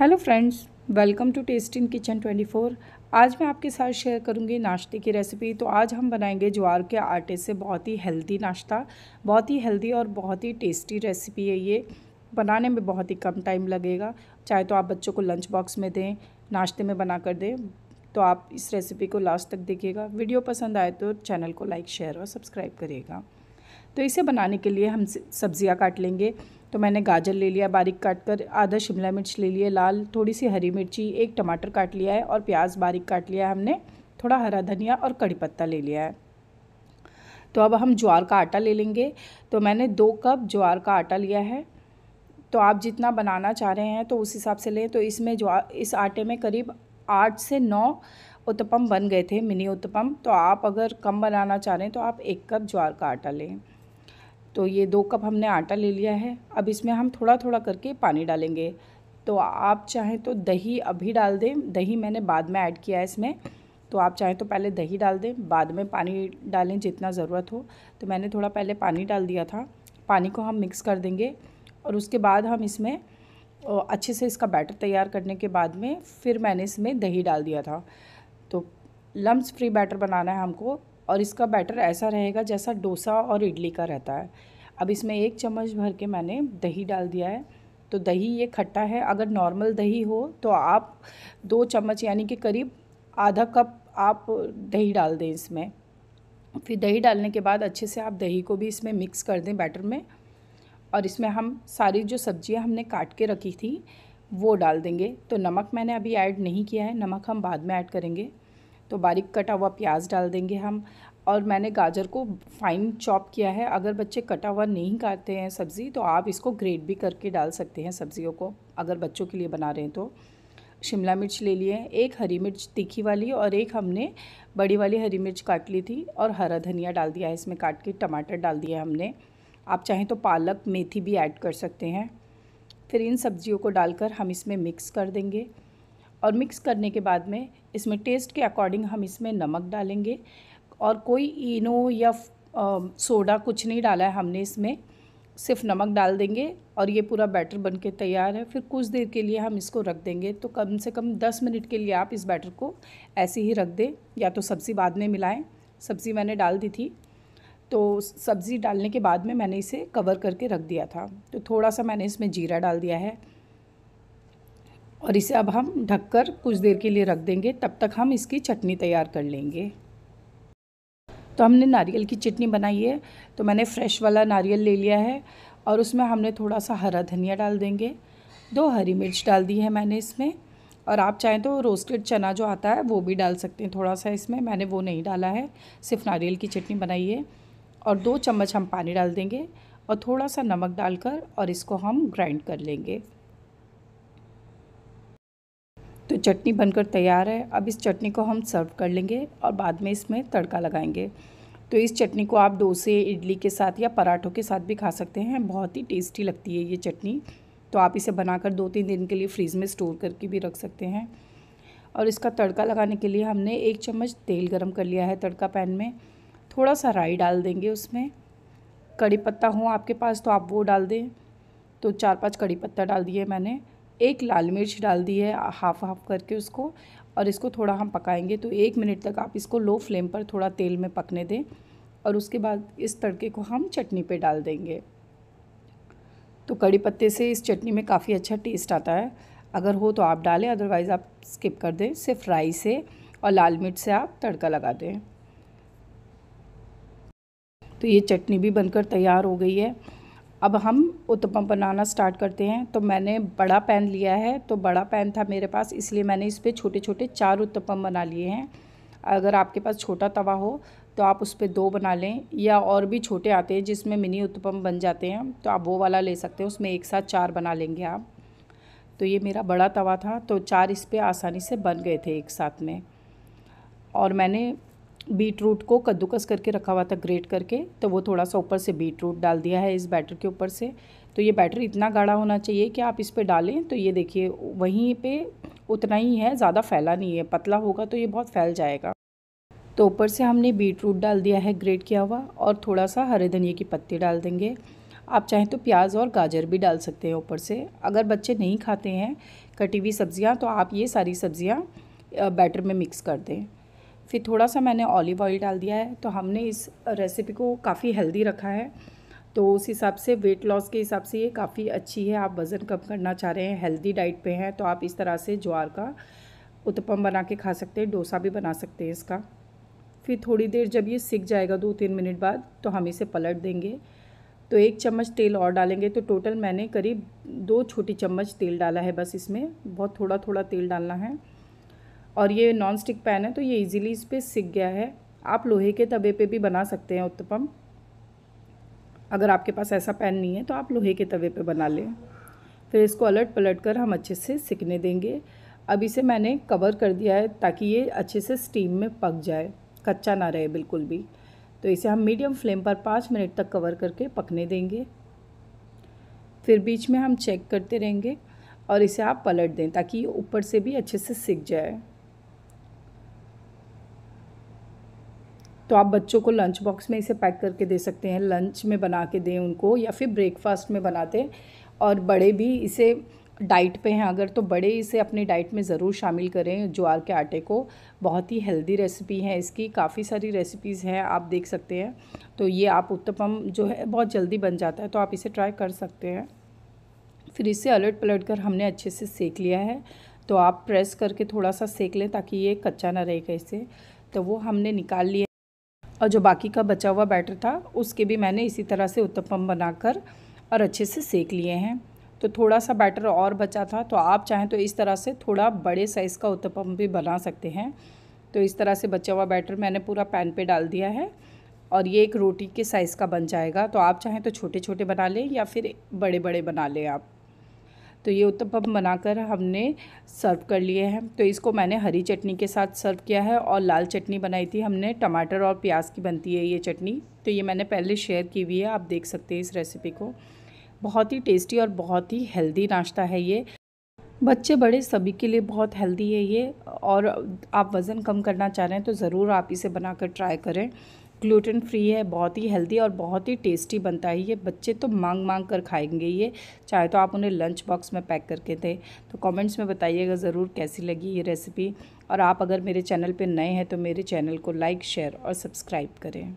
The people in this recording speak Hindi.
Hello friends, welcome to taste in kitchen 24 आज मैं आपके साथ शेयर करूँगी नाश्ते की रेसिपी। तो आज हम बनाएँगे ज्वार के आटे से बहुत ही हेल्दी नाश्ता, बहुत ही हेल्दी और बहुत ही टेस्टी रेसिपी है ये। बनाने में बहुत ही कम टाइम लगेगा। चाहे तो आप बच्चों को लंच बॉक्स में दें, नाश्ते में बना कर दें तो आप इस रेसिपी को लास्ट तक देखिएगा। वीडियो पसंद आए तो चैनल को लाइक, शेयर और सब्सक्राइब करिएगा। तो इसे बनाने के लिए हम सब्ज़ियाँ काट लेंगे। तो मैंने गाजर ले लिया, बारीक काट कर आधा शिमला मिर्च ले लिया, लाल थोड़ी सी हरी मिर्ची, एक टमाटर काट लिया है और प्याज बारीक काट लिया है हमने, थोड़ा हरा धनिया और कड़ी पत्ता ले लिया है। तो अब हम ज्वार का आटा ले लेंगे। तो मैंने दो कप ज्वार का आटा लिया है। तो आप जितना बनाना चाह रहे हैं तो उस हिसाब से लें। तो इसमें ज्वार इस आटे में करीब आठ से नौ उत्तपम बन गए थे, मिनी उत्तपम। तो आप अगर कम बनाना चाह रहे हैं तो आप एक कप ज्वार का आटा लें। तो ये दो कप हमने आटा ले लिया है। अब इसमें हम थोड़ा थोड़ा करके पानी डालेंगे। तो आप चाहें तो दही अभी डाल दें। दही मैंने बाद में ऐड किया है इसमें। तो आप चाहें तो पहले दही डाल दें, बाद में पानी डालें जितना ज़रूरत हो। तो मैंने थोड़ा पहले पानी डाल दिया था। पानी को हम मिक्स कर देंगे और उसके बाद हम इसमें अच्छे से इसका बैटर तैयार करने के बाद में फिर मैंने इसमें दही डाल दिया था। तो लम्स फ्री बैटर बनाना है हमको। और इसका बैटर ऐसा रहेगा जैसा डोसा और इडली का रहता है। अब इसमें एक चम्मच भर के मैंने दही डाल दिया है। तो दही ये खट्टा है। अगर नॉर्मल दही हो तो आप दो चम्मच यानी कि करीब आधा कप आप दही डाल दें इसमें। फिर दही डालने के बाद अच्छे से आप दही को भी इसमें मिक्स कर दें बैटर में। और इसमें हम सारी जो सब्ज़ियाँ हमने काट के रखी थी, वो डाल देंगे। तो नमक मैंने अभी ऐड नहीं किया है। नमक हम बाद में ऐड करेंगे। तो बारीक कटा हुआ प्याज डाल देंगे हम। और मैंने गाजर को फाइन चॉप किया है। अगर बच्चे कटा हुआ नहीं खाते हैं सब्ज़ी तो आप इसको ग्रेट भी करके डाल सकते हैं सब्ज़ियों को, अगर बच्चों के लिए बना रहे हैं तो। शिमला मिर्च ले लिए एक हरी मिर्च तीखी वाली और एक हमने बड़ी वाली हरी मिर्च काट ली थी और हरा धनिया डाल दिया है। इसमें काट के टमाटर डाल दिया हमने। आप चाहें तो पालक, मेथी भी ऐड कर सकते हैं। फिर इन सब्जियों को डालकर हम इसमें मिक्स कर देंगे। और मिक्स करने के बाद में इसमें टेस्ट के अकॉर्डिंग हम इसमें नमक डालेंगे। और कोई इनो या सोडा कुछ नहीं डाला है हमने इसमें। सिर्फ़ नमक डाल देंगे और ये पूरा बैटर बन के तैयार है। फिर कुछ देर के लिए हम इसको रख देंगे। तो कम से कम दस मिनट के लिए आप इस बैटर को ऐसे ही रख दें। या तो सब्ज़ी बाद में मिलाएँ। सब्ज़ी मैंने डाल दी थी। तो सब्ज़ी डालने के बाद में मैंने इसे कवर करके रख दिया था। तो थोड़ा सा मैंने इसमें जीरा डाल दिया है। और इसे अब हम ढककर कुछ देर के लिए रख देंगे, तब तक हम इसकी चटनी तैयार कर लेंगे। तो हमने नारियल की चटनी बनाई है तो मैंने फ्रेश वाला नारियल ले लिया है और उसमें हमने थोड़ा सा हरा धनिया डाल देंगे। दो हरी मिर्च डाल दी है मैंने इसमें और आप चाहें तो रोस्टेड चना जो आता है, वो भी डाल सकते हैं थोड़ा सा इसमें, मैंने वो नहीं डाला है, सिर्फ़ नारियल की चटनी बनाई है। और दो चम्मच हम पानी डाल देंगे और थोड़ा सा नमक डालकर और इसको हम ग्राइंड कर लेंगे तो चटनी बनकर तैयार है। अब इस चटनी को हम सर्व कर लेंगे और बाद में इसमें तड़का लगाएँगे। तो इस चटनी को आप डोसे, इडली के साथ या पराठों के साथ भी खा सकते हैं। बहुत ही टेस्टी लगती है ये चटनी। तो आप इसे बनाकर दो तीन दिन के लिए फ्रीज़ में स्टोर करके भी रख सकते हैं। और इसका तड़का लगाने के लिए हमने एक चम्मच तेल गरम कर लिया है तड़का पैन में। थोड़ा सा राई डाल देंगे उसमें। कड़ी पत्ता हो आपके पास तो आप वो डाल दें। तो चार पाँच कड़ी पत्ता डाल दिए मैंने। एक लाल मिर्च डाल दी है हाफ़ हाफ़ करके उसको और इसको थोड़ा हम पकाएँगे। तो एक मिनट तक आप इसको लो फ्लेम पर थोड़ा तेल में पकने दें और उसके बाद इस तड़के को हम चटनी पे डाल देंगे। तो कड़ी पत्ते से इस चटनी में काफ़ी अच्छा टेस्ट आता है। अगर हो तो आप डालें अदरवाइज़ आप स्किप कर दें। सिर्फ़ राई से और लाल मिर्च से आप तड़का लगा दें। तो ये चटनी भी बनकर तैयार हो गई है। अब हम उत्तपम बनाना स्टार्ट करते हैं। तो मैंने बड़ा पैन लिया है। तो बड़ा पैन था मेरे पास, इसलिए मैंने इस पर छोटे छोटे चार उत्तपम बना लिए हैं। अगर आपके पास छोटा तवा हो तो आप उस पर दो बना लें, या और भी छोटे आते हैं जिसमें मिनी उत्तपम बन जाते हैं। तो आप वो वाला ले सकते हैं, उसमें एक साथ चार बना लेंगे आप। तो ये मेरा बड़ा तवा था। तो चार इस पर आसानी से बन गए थे एक साथ में। और मैंने बीट रूट को कद्दूकस करके रखा हुआ था, ग्रेट करके तो वो थोड़ा सा ऊपर से बीट रूट डाल दिया है इस बैटर के ऊपर से। तो ये बैटर इतना गाढ़ा होना चाहिए कि आप इस पर डालें तो ये देखिए, वहीं पे उतना ही है, ज़्यादा फैला नहीं है, पतला होगा तो ये बहुत फैल जाएगा। तो ऊपर से हमने बीट रूट डाल दिया है, ग्रेट किया हुआ, और थोड़ा सा हरे धनिया की पत्ती डाल देंगे। आप चाहें तो प्याज और गाजर भी डाल सकते हैं ऊपर से। अगर बच्चे नहीं खाते हैं कटी हुई सब्ज़ियाँ तो आप ये सारी सब्ज़ियाँ बैटर में मिक्स कर दें। फिर थोड़ा सा मैंने ऑलिव ऑयल डाल दिया है तो हमने इस रेसिपी को काफ़ी हेल्दी रखा है। तो उस हिसाब से वेट लॉस के हिसाब से ये काफ़ी अच्छी है, आप वज़न कम करना चाह रहे हैं हेल्दी डाइट पे हैं तो आप इस तरह से ज्वार का उत्पम बना के खा सकते हैं, डोसा भी बना सकते हैं इसका। फिर थोड़ी देर जब ये सीख जाएगा दो तीन मिनट बाद तो हम इसे पलट देंगे। तो एक चम्मच तेल और डालेंगे तो टोटल मैंने करीब दो छोटी चम्मच तेल डाला है बस इसमें, बहुत थोड़ा थोड़ा तेल डालना है। और ये नॉन स्टिक पैन है तो ये इजीली इस पर सिक गया है। आप लोहे के तवे पे भी बना सकते हैं उत्तपम। अगर आपके पास ऐसा पैन नहीं है तो आप लोहे के तवे पे बना लें। फिर इसको अलट पलट कर हम अच्छे से सिकने देंगे। अब इसे मैंने कवर कर दिया है ताकि ये अच्छे से स्टीम में पक जाए, कच्चा ना रहे बिल्कुल भी। तो इसे हम मीडियम फ्लेम पर पाँच मिनट तक कवर करके पकने देंगे। फिर बीच में हम चेक करते रहेंगे और इसे आप पलट दें ताकि ये ऊपर से भी अच्छे से सिक जाए। तो आप बच्चों को लंच बॉक्स में इसे पैक करके दे सकते हैं। लंच में बना के दें उनको या फिर ब्रेकफास्ट में बना दें और बड़े भी इसे डाइट पे हैं, अगर तो बड़े इसे अपने डाइट में ज़रूर शामिल करें ज्वार के आटे को। बहुत ही हेल्दी रेसिपी है इसकी, काफ़ी सारी रेसिपीज़ हैं, आप देख सकते हैं। तो ये आप उत्तपम जो है, बहुत जल्दी बन जाता है तो आप इसे ट्राई कर सकते हैं। फिर इसे अलट पलट कर हमने अच्छे से सेक लिया है। तो आप प्रेस करके थोड़ा सा सेक लें ताकि ये कच्चा ना रहेगा इसे। तो वो हमने निकाल लिया। और जो बाकी का बचा हुआ बैटर था, उसके भी मैंने इसी तरह से उत्तपम बनाकर और अच्छे से सेक लिए हैं। तो थोड़ा सा बैटर और बचा था तो आप चाहें तो इस तरह से थोड़ा बड़े साइज़ का उत्तपम भी बना सकते हैं। तो इस तरह से बचा हुआ बैटर मैंने पूरा पैन पे डाल दिया है और ये एक रोटी के साइज़ का बन जाएगा। तो आप चाहें तो छोटे छोटे बना लें या फिर बड़े बड़े बना लें आप। तो ये उत्तपम बनाकर हमने सर्व कर लिए हैं। तो इसको मैंने हरी चटनी के साथ सर्व किया है और लाल चटनी बनाई थी हमने, टमाटर और प्याज की बनती है ये चटनी। तो ये मैंने पहले शेयर की हुई है, आप देख सकते हैं इस रेसिपी को। बहुत ही टेस्टी और बहुत ही हेल्दी नाश्ता है ये। बच्चे बड़े सभी के लिए बहुत हेल्दी है ये और आप वज़न कम करना चाह रहे हैं तो ज़रूर आप इसे बनाकर ट्राई करें। ग्लूटेन फ्री है, बहुत ही हेल्दी और बहुत ही टेस्टी बनता है ये। बच्चे तो मांग मांग कर खाएँगे ये। चाहे तो आप उन्हें लंच बॉक्स में पैक करके दें। तो कमेंट्स में बताइएगा ज़रूर कैसी लगी ये रेसिपी और आप अगर मेरे चैनल पर नए हैं तो मेरे चैनल को लाइक शेयर और सब्सक्राइब करें।